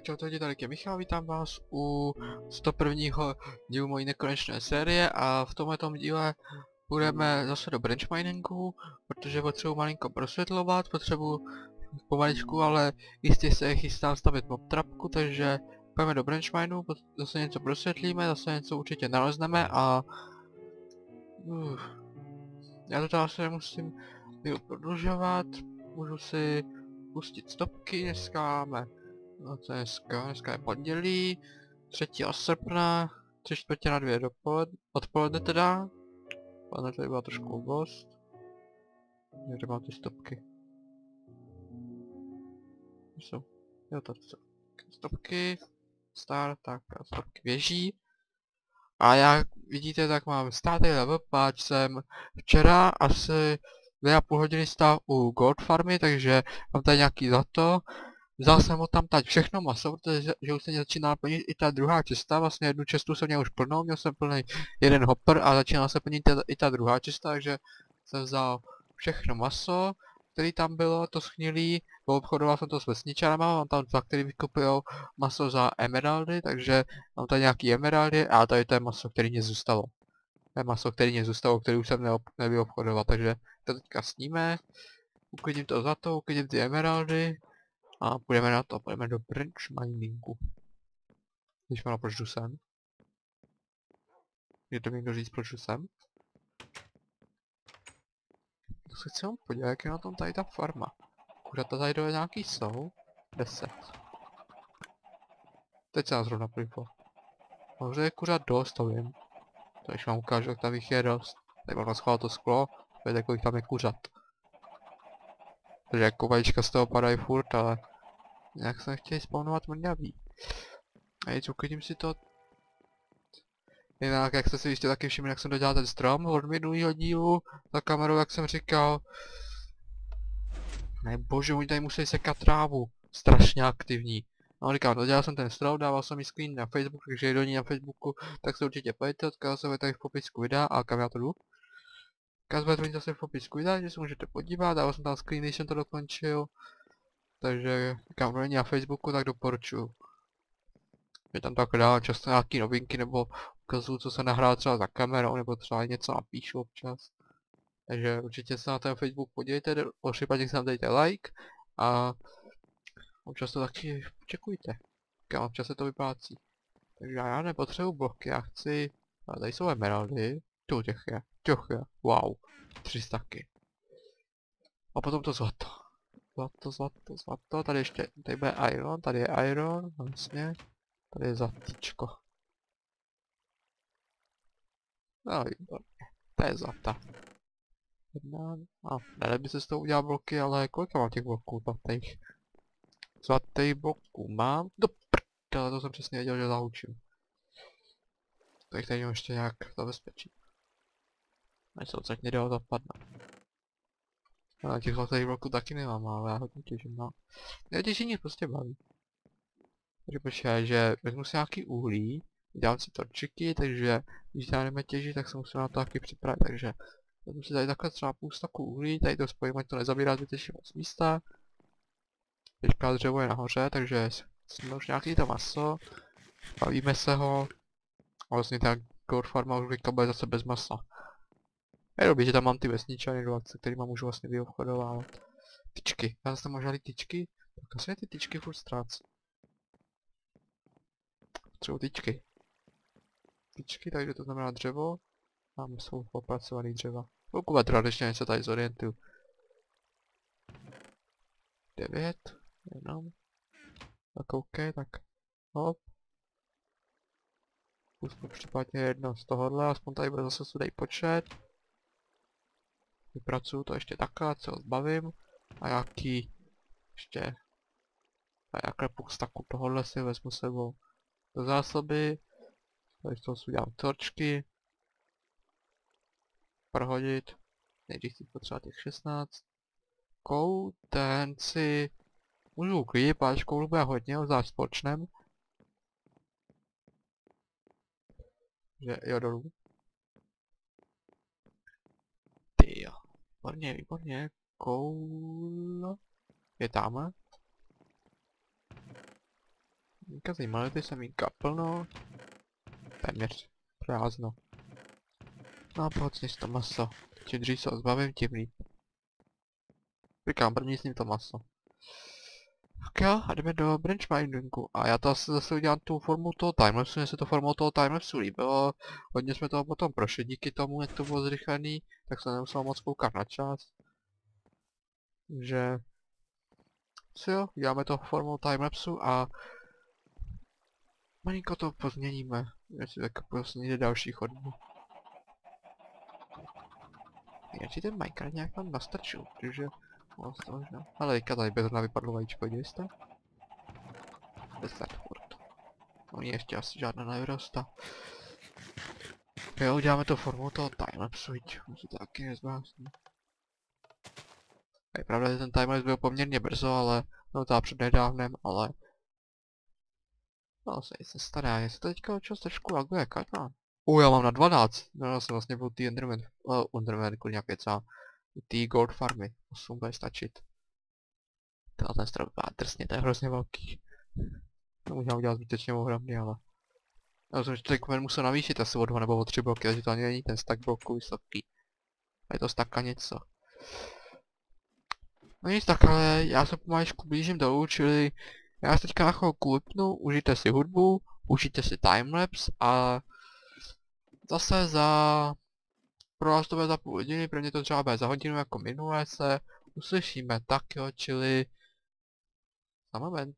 Tak čau tady je Michal, vítám vás u 101. dílu mojí nekonečné série a v tomto díle budeme zase do branch miningu, protože potřebuji malinko prosvětlovat, potřebuji pomaličku, ale jistě se chystám stavit mob trapku, takže půjdeme do branch minu, zase něco prosvětlíme, zase něco určitě nalezneme a... Uf. Já to tady asi nemusím prodlužovat, můžu si pustit stopky, dneska máme No to je dneska, dneska je pondělí, 3. srpna, 3 čtvrtě na dvě dopoledne, odpoledne teda. Pane, tady byla trošku oblast. Kde mám ty stopky? Jsou. Jo, tady jsou. Stopky. Star, tak a stopky běží. A jak vidíte, tak mám státý level, páč jsem včera asi dvě a půl hodiny stál u Gold Farmy, takže mám tady nějaký zlato. Vzal jsem ho tam tať všechno maso, protože že už se začínala plnit i ta druhá čista, vlastně jednu čestu jsem měl už plnou, měl jsem plný jeden hopper a začínala se plnit ta, i ta druhá čista, takže jsem vzal všechno maso, který tam bylo, to schnilý, obchodoval jsem to s vesničarama, mám tam dva, který vykupují maso za emeraldy, takže mám tady nějaký emeraldy a tady to je maso, který mě zůstalo. To je maso, který mě zůstalo, který už jsem nevyobchodoval, takže to teďka sníme. Uklidím to za to, uklidím ty emeraldy a půjdeme na to, půjdeme do branch miningu. Když mám proč jdu sem? Je to někdo říct, proč jdu sem? To se chci vám podívat, jak je na tom tady ta farma. Kuřata tady dole nějaký jsou? 10. Teď se nás zrovna prýplo. Možná je kuřat dost, to vím. To když vám ukážu, jak tam jich je dost. Tady mám naschvál to sklo, vidíte, kolik tam je kuřat. Takže jako vajíčka z toho padají furt, ale jak se chtěli spawnovat mrňaví. A teď uklidím si to. Jinak, jak jste si jistě taky všimli, jak jsem dodělal ten strom od minulého dílu za kamerou, jak jsem říkal. Ne bože, oni tady museli sekat trávu. Strašně aktivní. No říkám, dodělal jsem ten strom, dával jsem mi screen na Facebook, takže je do ní na Facebooku, tak se určitě pojďte, odkázal jsem tady v popisku videa a kam já to jdu. Odkaz bude zase v popisku videa, že se můžete podívat, dával jsem tam screen, když jsem to dokončil. Takže kam není na Facebooku, tak doporučuju. Je tam tak dál často nějaký novinky, nebo ukazuju, co se nahrál třeba za kamerou, nebo třeba něco napíšu občas. Takže určitě se na ten Facebook podívejte, o případě se nám dejte like a občas to taky čekujte. Kam občas se to vyplácí. Takže já nepotřebuji bloky, já chci... A tady jsou emeraldy. Tu těch je, těch je, wow. 300 taky. A potom to zlato. Zlato, zlato, zlato, tady ještě, tady bude iron, tady je iron, vlastně. Tady je zlatíčko. No výborně, to je zlata. Jedna, a ne, by se z toho udělal bloky, ale kolik mám těch bloků zlatých? Zlatých bloků mám, do prdele, to jsem přesně věděl, že zahučím. Tak tady ještě nějak zabezpečit. Ať se odsaď nedalo zapadnout. A těch zlatých bloků taky nemám, ale já hodně těžím, no. Já těžení prostě baví. Takže počkej, že vezmu si nějaký uhlí, dělám si torčiky, takže když jdeme těžit, tak se musím na to taky připravit, takže vezmu si tady takhle třeba půl uhlí, tady to spojím, ať to nezabírá zbytečně moc místa. Teďka dřevo je nahoře, takže jsme už nějaký to maso, bavíme se ho, a vlastně ta core farma už bude zase bez masa. Je dobrý, že tam mám ty vesničany do akce, kterýma můžu vlastně vyobchodovávat. Tyčky. Já zase možná tyčky. Tak asi ty tyčky furt ztrácí. Potřebuji tyčky. Tyčky, takže to znamená dřevo. Máme jsou opracovaný dřeva. Pokud tradičně se tady zorientuju. 9. Jenom. Tak OK, tak hop. Pusmu případně jedno z tohohle, aspoň tady bude zase sudej počet. Vypracuju to ještě takhle, co zbavím. A jaký ještě a jaké půl staku tohohle si vezmu sebou do zásoby. Tady z toho si udělám torčky. Prohodit. Nejdřív si potřeba těch 16. Kou, ten si můžu uklidit, páč koulu bude hodně, zvlášť společném. Že jo dolů. Výborně, výborně. Koul... Je tam. Semínka zajímavé, ty semínka plno. Téměř prázdno. No a si to maso. Čím dřív se ho zbavím, tím líp. Říkám, první s ním to maso. Tak jo, a jdeme do benchmarkingu. A já to asi zase udělám tu formu toho timelapsu, mně se to formou toho timelapsu líbilo. Hodně jsme toho potom prošli díky tomu, jak to bylo zrychlený, tak jsem nemusel moc koukat na čas. Takže... Co jo, uděláme to formou timelapsu a... Malinko to pozměníme, jestli tak prostě jde další chodbu. Já ten Minecraft nějak tam nastrčil, protože Možná. Ale teďka tady bezhodná vypadlo vajíčko, viděli jste? Deset furt. No ještě asi žádná nevyrostá. Jo, uděláme to formou toho timelapse, viď? On se to taky nezbásní. Je pravda, že ten timelapse byl poměrně brzo, ale no to před nedávnem, ale No, se nic nestane, jestli to teďka občas trošku laguje, karta. U, já mám na 12, no já jsem vlastně byl ty Enderman, uh, Enderman, kurňa pěca, ty Gold farmy, 8 bude stačit. Tenhle ten strop vypadá drsně, to je hrozně velký. To možná udělat zbytečně ohromný, ale... Já jsem, že teď musel navýšit asi o 2 nebo o 3 bloky, takže to ani není ten stack bloků vysoký. A je to stacka něco. No nic tak, ale já se pomaličku blížím dolů, čili já se teďka na chvilku vypnu, užijte si hudbu, užijte si timelapse a zase za pro vás to bude za půl hodiny, pro mě to třeba bude za hodinu jako minule se uslyšíme, tak jo, čili... Za moment.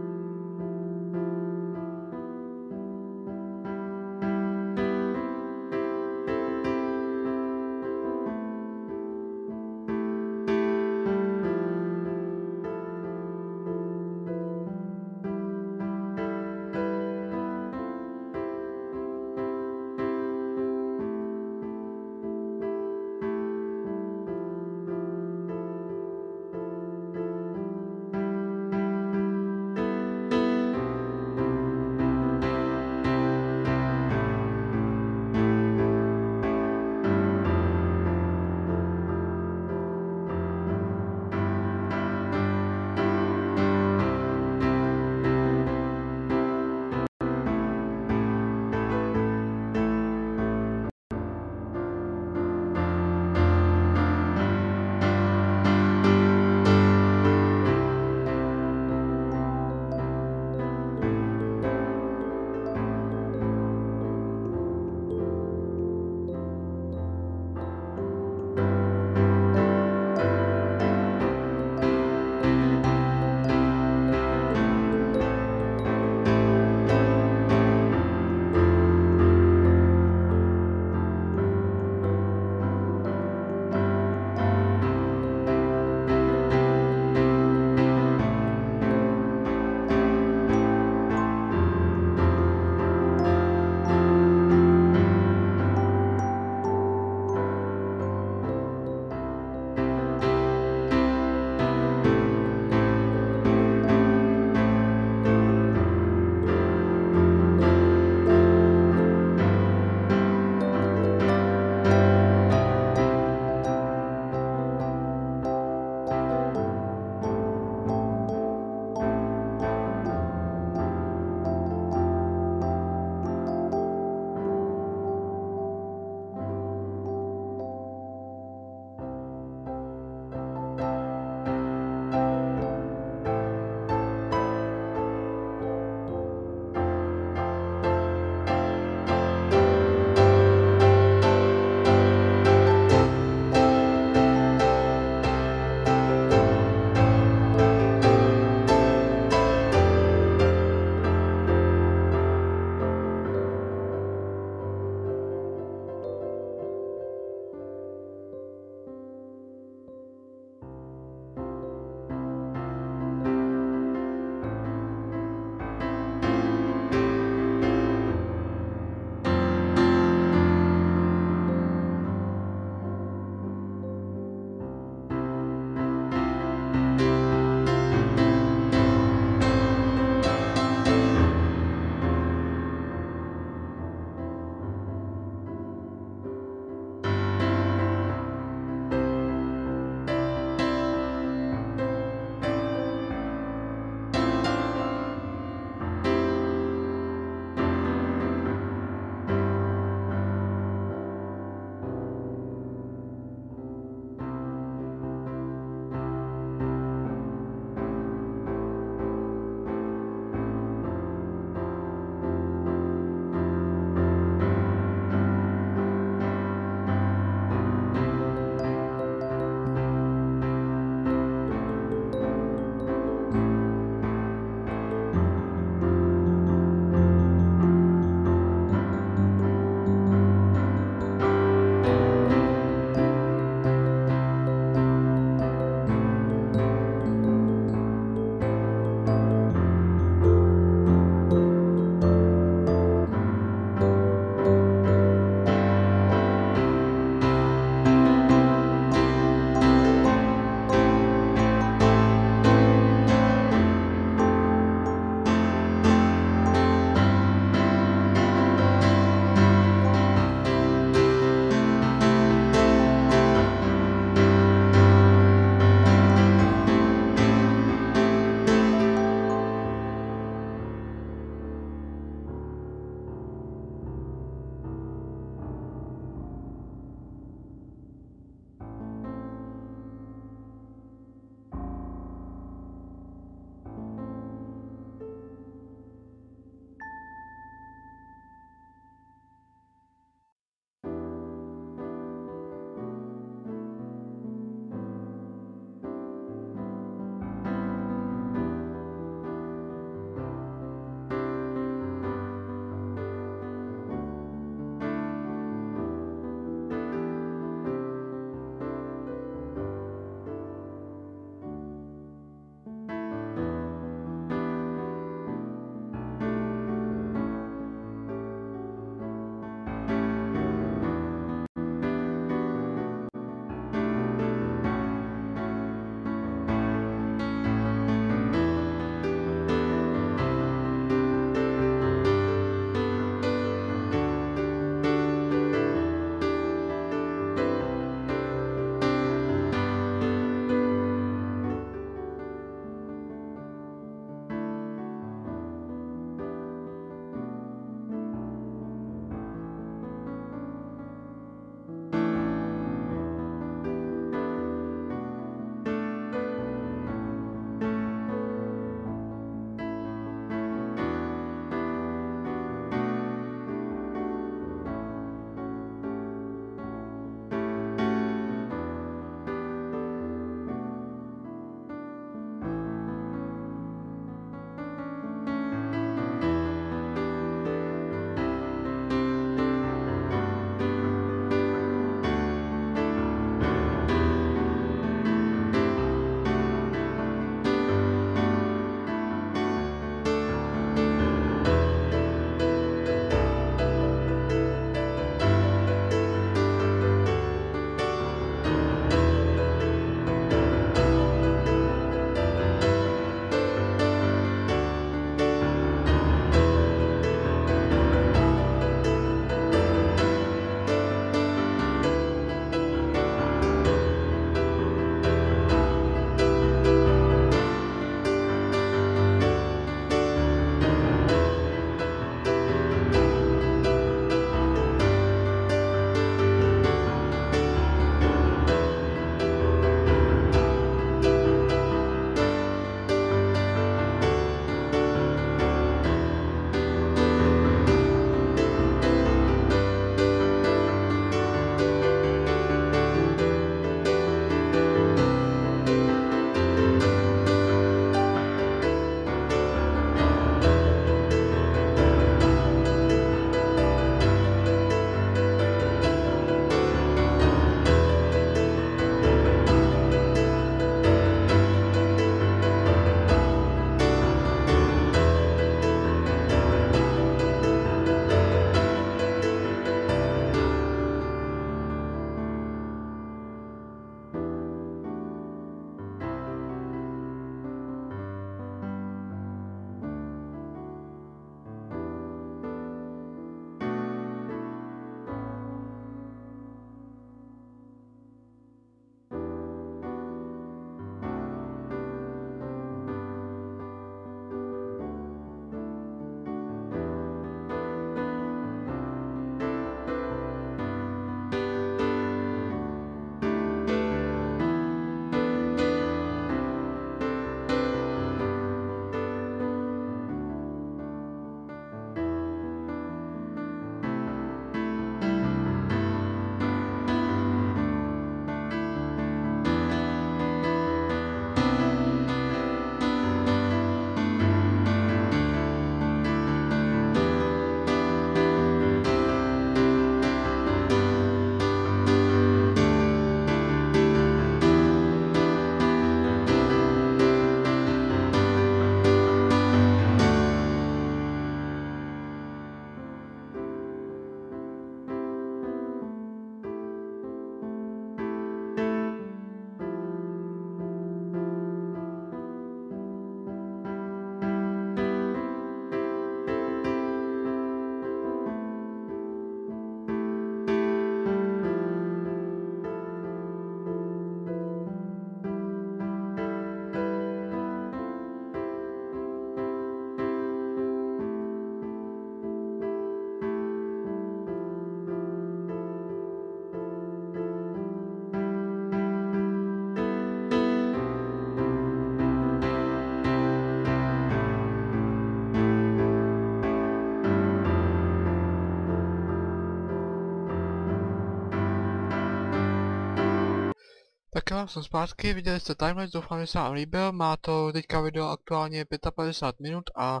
Tak jo, jsem zpátky, viděli jste timelapse, doufám, že se vám líbil, má to teďka video aktuálně 55 minut a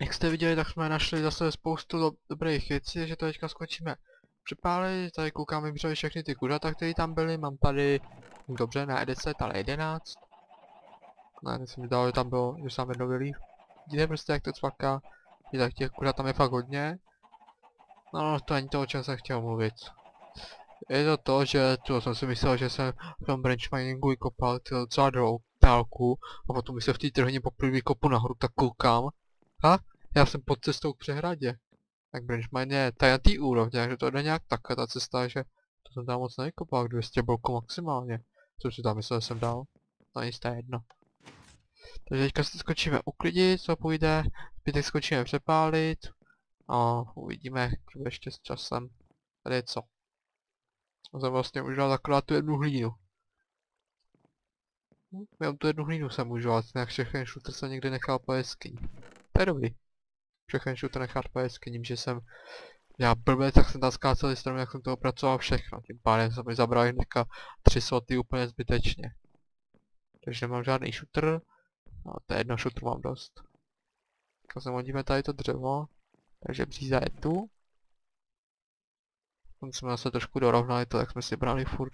jak jste viděli, tak jsme našli zase spoustu do dobrých věcí, takže to teďka skočíme připálit, tady koukám vybřeli všechny ty kuřata, které tam byly, mám tady, dobře, ne 10, ale 11. Ne, teď jsem dal, že tam bylo, že jsem jedno vylív. Vidíte prostě, jak to cvaká, je tak těch kuřat tam je fakt hodně. No, no, to není to, o čem jsem chtěl mluvit. Je to to, že to jsem si myslel, že jsem v tom branch miningu vykopal docela dálku a potom se v té trhně poprvé kopu nahoru, tak koukám. Ha? Já jsem pod cestou k přehradě. Tak branch mine je tady na té úrovni, takže to jde nějak takhle ta cesta, že to jsem tam moc nevykopal, 200 bloků maximálně. Co si tam myslel, že jsem dal? No to je jedno. Takže teďka si skočíme uklidit, co půjde, zbytek skočíme přepálit a uvidíme, jak ještě s časem. Tady je co? A jsem vlastně udělal akorát tu jednu hlínu. Hm, Jenom tu jednu hlínu jsem užíval, jinak všechny shooter jsem někde nechal po jeskyni. To je dobrý. Všechny shooter nechat po jeskyni, že jsem já blbě, tak jsem tam skácel strom, jak jsem toho pracoval všechno. Tím pádem jsem mi zabral hnedka tři sloty úplně zbytečně. Takže nemám žádný shooter. No, to je jedno shooter mám dost. Tak se hodíme tady to dřevo. Takže bříza je tu. Tam jsme zase trošku dorovnali to, jak jsme si brali furt.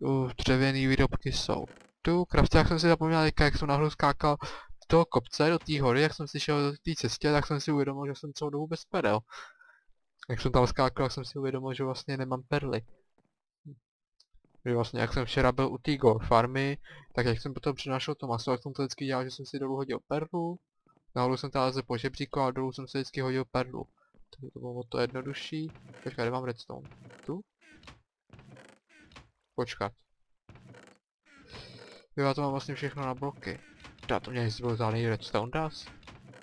Uh, dřevěný výrobky jsou tu. Krafták jsem si zapomněl jak jsem nahoru skákal do toho kopce, do té hory, jak jsem si šel do té cestě, tak jsem si uvědomil, že jsem celou dobu bez perel. Jak jsem tam skákal, jsem si uvědomil, že vlastně nemám perly. Že vlastně jak jsem včera byl u té gold farmy, tak jak jsem potom přinášel to maso, tak jsem to vždycky dělal, že jsem si dolů hodil perlu. Nahoru jsem tam po žebříku a dolů jsem si vždycky hodil perlu. Takže to bylo to jednodušší. Počkat, kde mám redstone? Tu? Počkat. Jo, já to mám vlastně všechno na bloky. Já to mě byl žádný redstone das.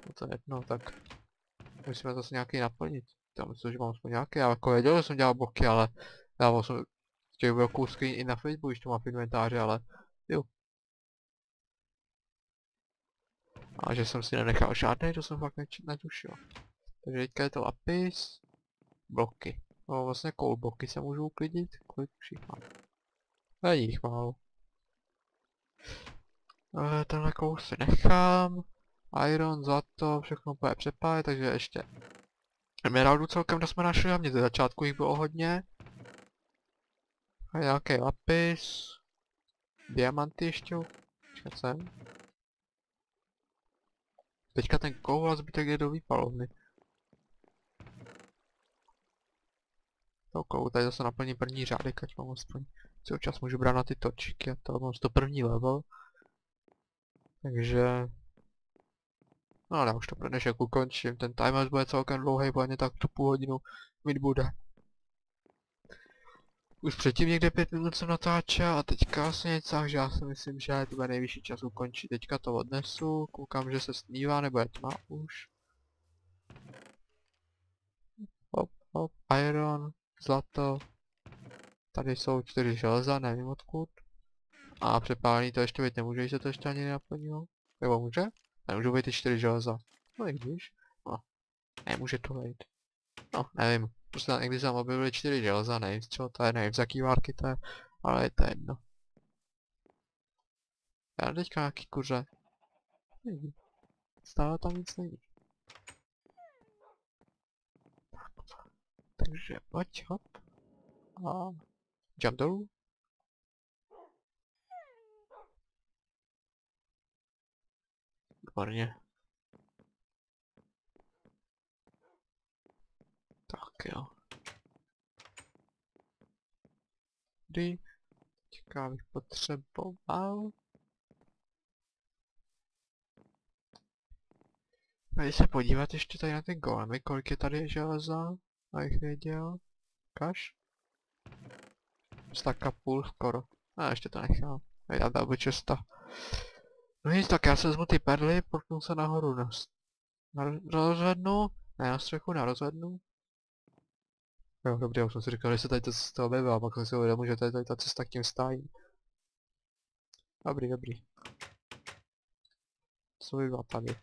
No to je jedno, tak musíme zase nějaký naplnit. Tam myslím, že mám aspoň nějaký, já jako věděl, že jsem dělal bloky, ale dával jsem těch velkou screen i na Facebooku, když to mám v inventáři, ale jo. A že jsem si nenechal žádný, to jsem fakt netušil. Takže teďka je to lapis, bloky. No vlastně coal bloky se můžu uklidit, kolik už jich mám. Není jich málo. E, tenhle kous si nechám. Iron, zlato, všechno bude přepálit, takže ještě Emeraldu celkem jsme našli, mě ze začátku jich bylo hodně. A nějaký lapis. Diamanty ještě. Teďka ten koul a zbytek je do výpalovny. Koul tady zase naplní první řádek, ať mám aspoň celý čas můžu brát na ty točky a to mám to první level. Takže... No ale už to pro dnešek ukončím, ten timer bude celkem dlouhý, bude tak tu půl hodinu mít bude. Už předtím někde pět minut jsem natáčel a teďka vlastně něco, takže já si myslím, že to bude nejvyšší čas ukončit. Teďka to odnesu, koukám, že se snívá, nebo je tma už. Hop, hop, iron, zlato. Tady jsou čtyři železa, nevím odkud. A přepálení to ještě být nemůže, že se to ještě ani nenaplnilo. Nebo může? Nemůžu být ty čtyři železa. No i když. No. Nemůže to být. No, nevím. Prostě někdy jsem objevil čtyři železa, nevím z čeho to je, nevím z jaký várky to je, ale je to jedno. Já teďka nějaký kuře. Nevím. Stále tam nic není. Takže pojď, hop. A jump dolů. Výborně. Tak jo. Kdy? Teďka bych potřeboval. Tady se podívat ještě tady na ty golemy, kolik je tady železa, abych věděl. Kaš? Staka půl skoro. A ještě to nechám. Já dal by česta. No nic, tak já se vezmu ty perly, protnu se nahoru na, na rozhlednu, ne na střechu, na rozhlednu. Jo, dobrý, už jsem si říkal, že se tady to cesta objevila, a pak jsem si uvědomil, že tady, tady ta cesta k tím stájí. Dobrý, dobrý. Co by byla tady?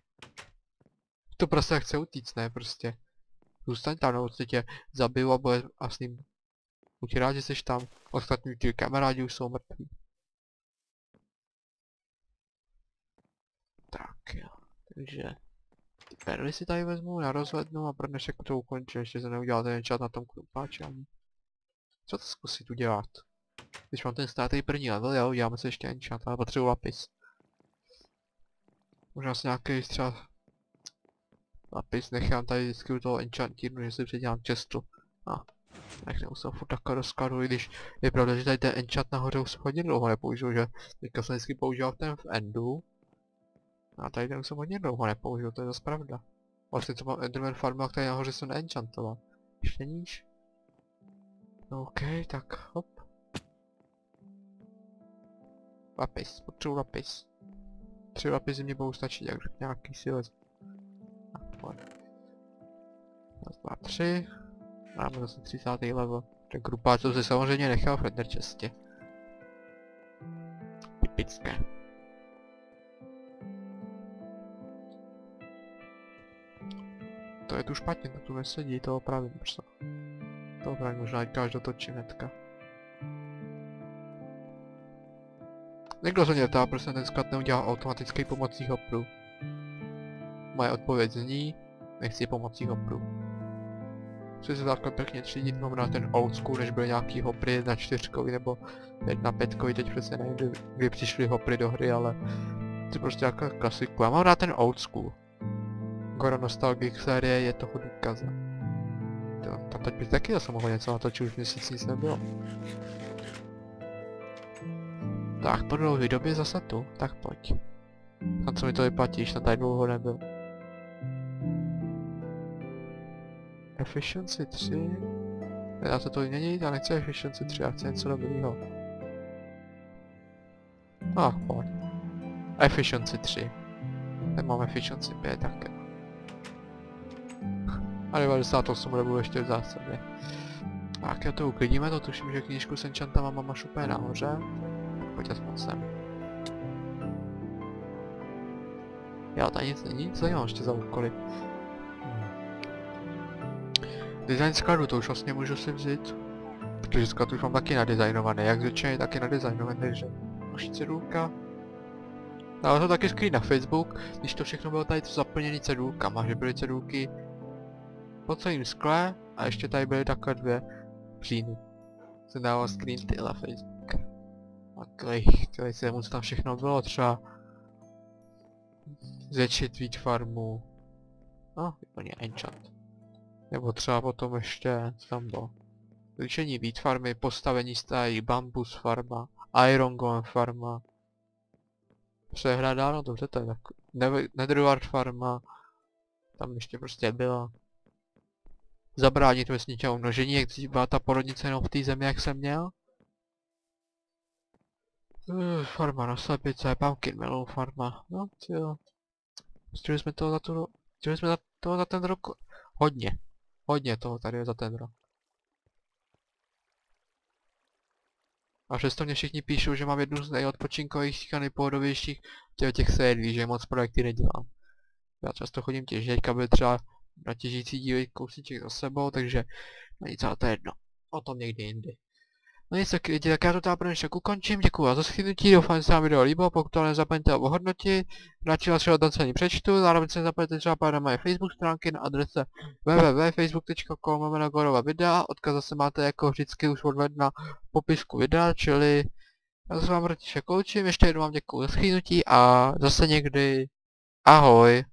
To prostě chce utíct, ne, prostě. Zůstaň tam, nebo tě zabiju a bude asi buď rád, že jsi tam, ostatní ty kamarádi už jsou mrtví. Tak jo, takže ty perly si tady vezmu, na rozhlednu a pro dnešek to ukončím, ještě se neudělal ten chat na tom krumpáči ani. Co to zkusit udělat? Když mám ten státej první level, jo, uděláme se ještě enchant, ale potřebuji lapis. Možná si nějaký třeba lapis nechám tady vždycky u toho enchantírnu, že si předělám čestu. A tak nemusel furt takhle do skladu, i když je pravda, že tady ten enchant nahoře už hodně dlouho nepoužil, že teďka jsem vždycky používal ten v endu. A tady ten jsem hodně dlouho nepoužil, to je zase pravda. Vlastně co mám Enderman farmu, a tady nahoře jsem neenchantoval. Ještě níž. No OK, tak hop. Lapis, potřebuji lapis. Tři lapisy mě budou stačit, jak nějaký si vezmu. Raz, dva, tři. Máme zase 30. level. Ten grupáč to si samozřejmě nechal v render čestě. Typické. To je tu špatně, to tu nesedí, to opravím brzo. To opravím možná až dotočím hnedka. Někdo se mě ptá, proč jsem sklad neudělal automatický pomocí hopru. Moje odpověď zní, nechci pomocí hopru. Chci se takhle pěkně třídit, mám na ten old school, než byly nějaký hopry na čtyřkový nebo na pětkový, teď přesně nevím, kdy, kdy přišly hopry do hry, ale to prostě jako klasiku. Já mám rád ten old school. Goro Nostalgic série je toho důkazem. Tam teď bych taky zase mohl něco natočit, už měsíc nic nebylo. Tak, po dlouhé době zase tu, tak pojď. A co mi to vyplatíš, na tady dlouho nebyl. Efficiency 3? Já to to měnit, já nechci Efficiency 3, já chci něco dobrýho. Ah, pojď. Efficiency 3. Teď mám Efficiency 5 také. A 98 nebudu ještě v zásadě. Tak, já to uklidíme, to tuším, že knížku s enchantama mám až úplně nahoře. Pojď aspoň sem. Já tady nic není, co nemám ještě za úkoly. Design skladu, to už vlastně můžu si vzít. Protože sklad už mám taky nadizajnovaný, jak zvětšině taky nadizajnovaný, takže další cedulka. Dával to taky screen na Facebook, když to všechno bylo tady zaplněný cedulkama, že byly cedulky po celém skle a ještě tady byly takhle dvě příny. Jsem dával screen ty na Facebook. Takhle, tady se mu tam všechno bylo, třeba zvětšit víc farmu. No, úplně enchant. Nebo třeba potom ještě, co tam bylo? Zvětšení víc farmy, postavení stájí, bambus farma, iron golem farma. Přehrada, no dobře, to je tak. Netherward farma. Tam ještě prostě byla zabránit vesničemu množení, jak byla ta porodnice jenom v té zemi, jak jsem měl. Uh, farma na slepice, pumpkin melon farma, no jo. Střeli jsme toho za tu, střeli jsme za toho za ten rok hodně. Hodně toho tady je za ten rok. A přesto mě všichni píšou, že mám jednu z nejodpočinkových a nejpohodovějších těch, těch sérií, že moc projekty nedělám. Já často chodím těžit, aby třeba na těžící díly kousíček za sebou, takže není celé to jedno. O tom někdy jindy. No nic tak, tak já to tady pro dnešek ukončím, děkuji za shlednutí, doufám, že se vám video líbilo, pokud to nezapomeňte ohodnotit, radši vás hodnocení přečtu, zároveň se nezapomeňte třeba na moje Facebook stránky na adrese www.facebook.com gorova videa, odkaz zase máte jako vždycky už od na popisku videa, čili já se vám radši koučím, ještě jednou vám děkuji za shlednutí a zase někdy ahoj.